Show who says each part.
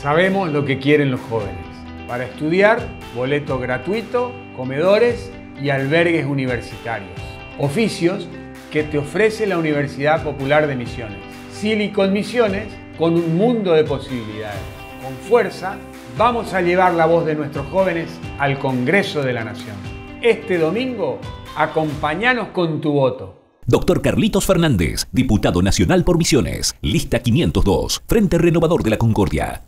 Speaker 1: Sabemos lo que quieren los jóvenes. Para estudiar, boleto gratuito, comedores y albergues universitarios. Oficios que te ofrece la Universidad Popular de Misiones. Silicon Misiones con un mundo de posibilidades. Con fuerza, vamos a llevar la voz de nuestros jóvenes al Congreso de la Nación. Este domingo, acompáñanos con tu voto.
Speaker 2: Doctor Carlitos Fernández, diputado nacional por Misiones, lista 502, Frente Renovador de la Concordia.